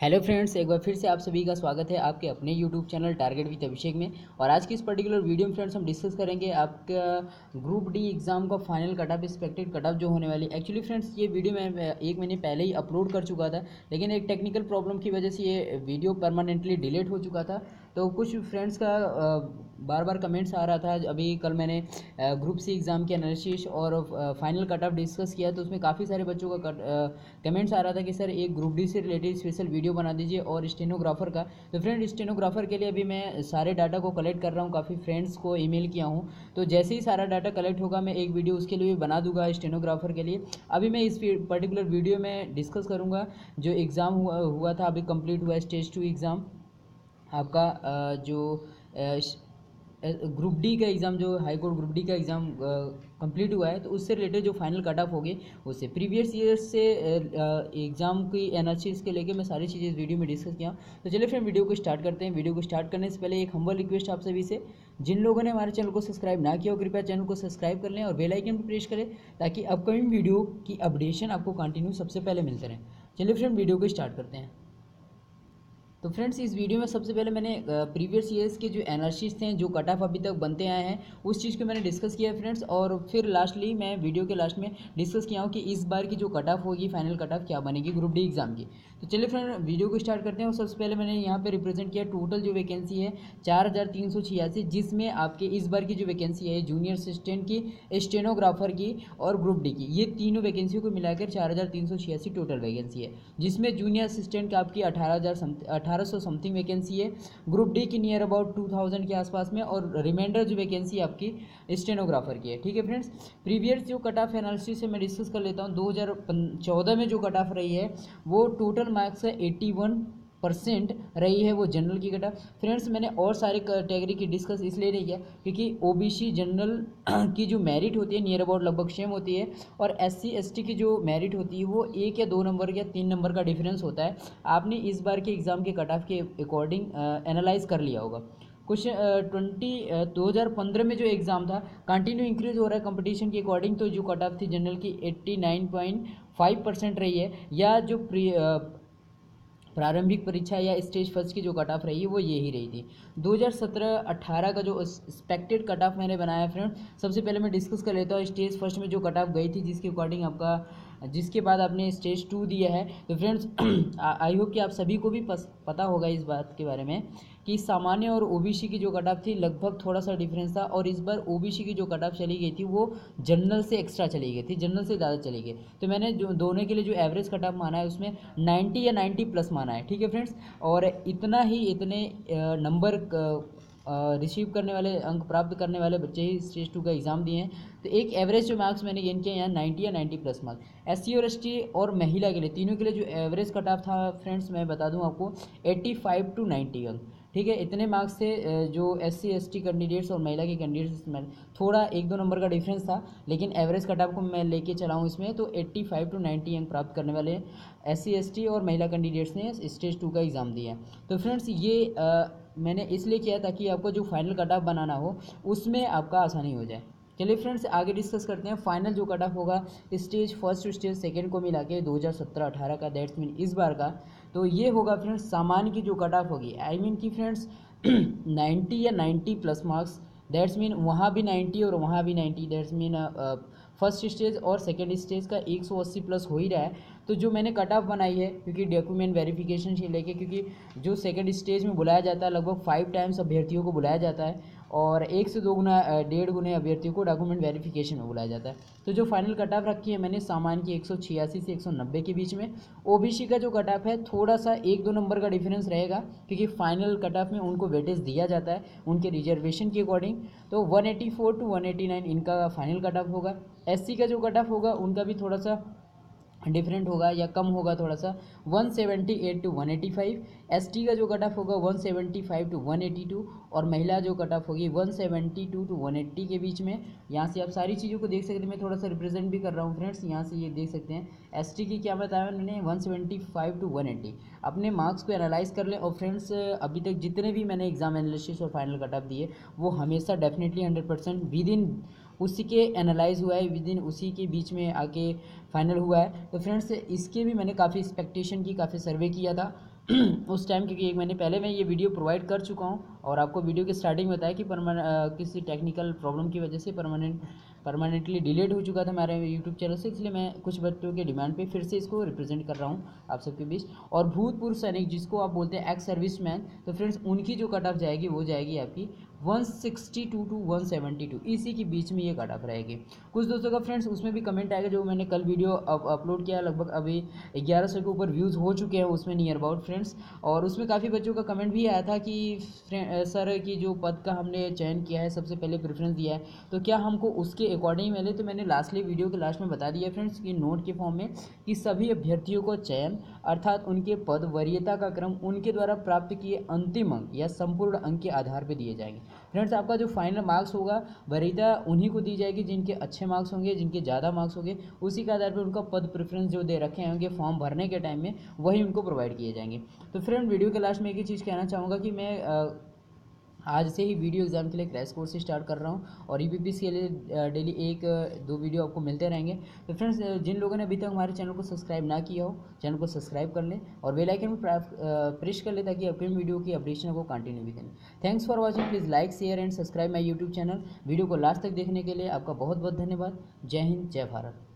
Hello friends, एक बार फिर से आप सभी का स्वागत है आपके अपने YouTube channel target with Abhishek में। और आज की इस पर्टिकुलर वीडियो में फ्रेंड्स हम डिस्कस करेंगे आपका ग्रुप डी एग्ज़ाम का final cut off expected cut off जो होने वाली। एक्चुअली फ्रेंड्स, ये वीडियो मैं एक महीने पहले ही अपलोड कर चुका था, लेकिन एक टेक्निकल प्रॉब्लम की वजह से ये वीडियो परमानेंटली डिलीट हो चुका था। तो कुछ फ्रेंड्स का बार बार कमेंट्स आ रहा था। अभी कल मैंने ग्रुप सी एग्ज़ाम के एनालिसिस और फाइनल कट ऑफ़ डिस्कस किया तो उसमें काफ़ी सारे बच्चों का कमेंट्स आ रहा था कि, सर, एक ग्रुप डी से रिलेटेड स्पेशल वीडियो बना दीजिए और स्टेनोग्राफर का। तो फ्रेंड स्टेनोग्राफर के लिए अभी मैं सारे डाटा को कलेक्ट कर रहा हूँ। काफ़ी फ्रेंड्स को ईमेल किया हूँ। तो जैसे ही सारा डाटा कलेक्ट होगा, मैं एक वीडियो उसके लिए भी बना दूँगा स्टेनोग्राफर के लिए। अभी मैं इस पर्टिकुलर वीडियो में डिस्कस करूँगा। जो एग्ज़ाम हुआ हुआ था, अभी कंप्लीट हुआ स्टेज टू एग्ज़ाम आपका जो ग्रुप डी का एग्ज़ाम जो हाई कोर्ट ग्रुप डी का एग्ज़ाम कंप्लीट हुआ है तो उससे रिलेटेड जो फाइनल कट ऑफ़ होगी, उससे प्रीवियस ईयर से एग्ज़ाम की एनालिसिस के लेके मैं सारी चीज़ें इस वीडियो में डिस्कस किया तो चलिए फिर वीडियो को स्टार्ट करते हैं। वीडियो को स्टार्ट करने से पहले एक हम्बल रिक्वेस्ट आप सभी से। जिन लोगों ने हमारे चैनल को सब्सक्राइब ना किया हो, कृपया चैनल को सब्सक्राइब कर लें और बेल आइकन पर प्रेस करें, ताकि अपकमिंग वीडियो की अपडेशन आपको कंटिन्यू सबसे पहले मिलते रहें। चलिए फ्रेंड वीडियो को स्टार्ट करते हैं। तो फ्रेंड्स इस वीडियो में सबसे पहले मैंने प्रीवियस ईयर्स के जो एनालिसिस थे, जो कट ऑफ़ अभी तक बनते आए हैं, उस चीज़ को मैंने डिस्कस किया है फ्रेंड्स और फिर लास्टली मैं वीडियो के लास्ट में डिस्कस किया हूँ कि इस बार की जो कट ऑफ़ होगी फाइनल कट ऑफ़ क्या बनेगी ग्रुप डी एग्ज़ाम की। तो चलिए फ्रेंड वीडियो को स्टार्ट करते हैं, और सबसे पहले मैंने यहाँ पर रिप्रेजेंट किया टोटल जो वैकेंसी है, चार हज़ार तीन सौ छियासी, जिसमें आपके इस बार की जो वैकेंसी है जूनियर असिस्टेंट की स्टेनोग्राफर की, और ग्रुप डी की। ये तीनों वैकेंसियों को मिलाकर चार हज़ार तीन सौ छियासी टोटल वैकेंसी है, जिसमें जूनियर असिस्टेंट का आपकी अठारह हज़ार अठारह सौ समथिंग वैकेंसी है। ग्रुप डी की नियर अबाउट टू थाउज़ेंड के आसपास में और रिमाइंडर जो वैकेंसी आपकी स्टेनोग्राफर की है। ठीक है फ्रेंड्स प्रीवियस जो कट ऑफ़ एनालिसिस से मैं डिस्कस कर लेता हूँ। दो हज़ार चौदह में जो कट ऑफ़ रही है, वो टोटल मार्क्स है एट्टी परसेंट रही है वो जनरल की कटा फ्रेंड्स, मैंने और सारे कैटेगरी की डिस्कस इसलिए नहीं किया क्योंकि ओबीसी जनरल की जो मेरिट होती है नियर अबाउट लगभग सेम होती है और एस सी की जो मेरिट होती है, वो एक या दो नंबर या तीन नंबर का डिफरेंस होता है। आपने इस बार के एग्ज़ाम के कट ऑफ़ के अकॉर्डिंग एनालाइज कर लिया होगा। कुछ ट्वेंटी दो हज़ार पंद्रह में जो एग्ज़ाम था कंटिन्यू इंक्रीज हो रहा है कंपटीशन के अकॉर्डिंग तो जो कट ऑफ़ थी जनरल की eighty nine point five percent रही है, या जो प्री प्रारंभिक परीक्षा या स्टेज फ़र्स्ट की जो कट ऑफ़ रही है वो यही रही थी। 2017-18 का जो एक्सपेक्टेड कट ऑफ़ मैंने बनाया फ्रेंड सबसे पहले मैं डिस्कस कर लेता हूँ, स्टेज फ़र्स्ट में जो कट ऑफ़ गई थी, जिसके अकॉर्डिंग आपका जिसके बाद आपने स्टेज टू दिया है। तो फ्रेंड्स आई होप कि आप सभी को भी पस, पता होगा इस बात के बारे में कि सामान्य और ओबीसी की जो कट ऑफ़ थी लगभग थोड़ा सा डिफरेंस था और इस बार ओबीसी की जो कट ऑफ़ चली गई थी वो जनरल से एक्स्ट्रा चली गई थी जनरल से ज़्यादा चली गई। तो मैंने जो दोनों के लिए जो एवरेज कट ऑफ़ माना है उसमें नाइन्टी या नाइन्टी प्लस माना है ठीक है फ्रेंड्स और इतना ही इतने नंबर रिसीव करने वाले, अंक प्राप्त करने वाले बच्चे ही स्टेज टू का एग्ज़ाम दिए हैं। तो एक एवरेज जो मार्क्स मैंने गेन किया यहाँ नाइन्टी या ninety plus marks S C और एस टी और महिला के लिए, तीनों के लिए जो एवरेज कट ऑफ़ था फ्रेंड्स मैं बता दूँ आपको एट्टी फाइव टू नाइन्टी अंक। ठीक है इतने मार्क्स से जो S C S T candidates और महिला के कैंडिडेट्स में थोड़ा एक दो नंबर का डिफरेंस था लेकिन एवरेज कट को मैं लेके चला हूँ इसमें तो एट्टी फाइव टू नाइन्टी अंक प्राप्त करने वाले एस सी और महिला कैंडिडेट्स ने स्टेज टू का एग्ज़ाम दिया है। तो फ्रेंड्स ये आ, मैंने इसलिए किया ताकि आपको जो फाइनल कट बनाना हो उसमें आपका आसानी हो जाए। चलिए फ्रेंड्स, आगे डिस्कस करते हैं। फाइनल जो कट ऑफ़ होगा स्टेज फ़र्स्ट स्टेज सेकेंड को मिला के दो हज़ार का दैट्स मीन इस बार का। तो ये होगा फ्रेंड्स, सामान्य की जो कट ऑफ़ होगी। आई मीन की फ्रेंड्स नाइन्टी या ninety plus marks that's mean वहाँ भी नाइन्टी और वहाँ भी ninety that's mean first stage और सेकेंड स्टेज का 180 प्लस हो ही रहा है। तो जो मैंने कट ऑफ़ बनाई है, क्योंकि डॉक्यूमेंट वेरिफिकेशन से लेके, क्योंकि जो सेकेंड स्टेज में बुलाया जाता है, लगभग फाइव टाइम्स अभ्यर्थियों को बुलाया जाता है और एक से दो गुना डेढ़ गुने अभ्यर्थियों को डॉक्यूमेंट वेरिफिकेशन में बुलाया जाता है। तो जो फाइनल कट ऑफ़ रखी है मैंने सामान की एक सौ छियासी से एक सौ नब्बे के बीच में। ओबीसी का जो कट ऑफ़ है, थोड़ा सा एक दो नंबर का डिफरेंस रहेगा, क्योंकि फाइनल कट ऑफ़ में उनको वेटेज दिया जाता है, उनके रिजर्वेशन के अकॉर्डिंग तो 184 टू 189 इनका फाइनल कट ऑफ़ होगा। एससी का जो कट ऑफ़ होगा, उनका भी थोड़ा सा डिफरेंट होगा या कम होगा थोड़ा सा 178 टू 185 एसटी का जो कट ऑफ़ होगा 175 टू 182 और महिला जो कट ऑफ़ होगी 172 टू 180 के बीच में। यहाँ से आप सारी चीज़ों को देख सकते हैं, मैं थोड़ा सा रिप्रेजेंट भी कर रहा हूँ फ्रेंड्स यहाँ से ये देख सकते हैं। एसटी की क्या बताया मैंने? 175 टू 180 अपने मार्क्स को एनालाइज कर लें और फ्रेंड्स अभी तक जितने भी मैंने एग्ज़ाम एनालिसिस और फाइनल कट ऑफ़ दिए, वो हमेशा definitely hundred percent within उसी के एनालाइज हुआ है विद इन उसी के बीच में आके फाइनल हुआ है। तो फ्रेंड्स इसके भी मैंने काफ़ी एक्सपेक्टेशन की, काफ़ी सर्वे किया था। उस टाइम क्योंकि एक महीने पहले मैं ये वीडियो प्रोवाइड कर चुका हूँ। और आपको वीडियो की स्टार्टिंग में बताया कि परमान किसी टेक्निकल प्रॉब्लम की वजह से परमानेंट परमानेंटली डिलीट हो चुका था हमारे यूट्यूब चैनल से, इसलिए मैं कुछ बच्चों के डिमांड पे फिर से इसको रिप्रेजेंट कर रहा हूँ आप सबके बीच। और भूतपूर्व सैनिक जिसको आप बोलते हैं एक्स सर्विस मैन तो फ्रेंड्स उनकी जो कट ऑफ़ जाएगी, वो जाएगी आपकी 162 टू 172 इसी के बीच में ये कट ऑफ़ रहेगी। कुछ दोस्तों का फ्रेंड्स उसमें भी कमेंट आएगा जो मैंने कल वीडियो अपलोड किया, लगभग अभी ग्यारह सौ के ऊपर व्यूज़ हो चुके हैं उसमें नियर अबाउट फ्रेंड्स और उसमें काफ़ी बच्चों का कमेंट भी आया था कि सर की जो पद का हमने चयन किया है, सबसे पहले प्रेफरेंस दिया है। तो क्या हमको उसके अकॉर्डिंग मिले? तो मैंने लास्टली वीडियो के लास्ट में बता दिया फ्रेंड्स कि नोट के फॉर्म में कि सभी अभ्यर्थियों को चयन, अर्थात उनके पद वरीयता का क्रम, उनके द्वारा प्राप्त किए अंतिम अंक या संपूर्ण अंक के आधार पर दिए जाएँगे। फ्रेंड्स आपका जो फाइनल मार्क्स होगा, वरीयता उन्हीं को दी जाएगी जिनके अच्छे मार्क्स होंगे, जिनके ज़्यादा मार्क्स होंगे। उसी के आधार पर उनका पद प्रेफरेंस जो दे रखे होंगे फॉर्म भरने के टाइम में, वही उनको प्रोवाइड किए जाएँगे। तो फ्रेंड वीडियो के लास्ट में एक ही चीज़ कहना चाहूँगा कि मैं आज से ही वीडियो एग्ज़ाम के लिए क्रैश कोर्स स्टार्ट कर रहा हूँ और ई e के लिए डेली एक दो वीडियो आपको मिलते रहेंगे। तो फ्रेंड्स जिन लोगों ने अभी तक हमारे चैनल को सब्सक्राइब ना किया हो, चैनल को सब्सक्राइब कर लें और बेल आइकन में प्रेस कर लें ताकि अपनी वीडियो की अपडेशन को कंटिन्यू भी करें thanks for watching please like share and subscribe my YouTube channel video को लास्ट तक देखने के लिए आपका बहुत बहुत धन्यवाद। जय हिंद, जय भारत।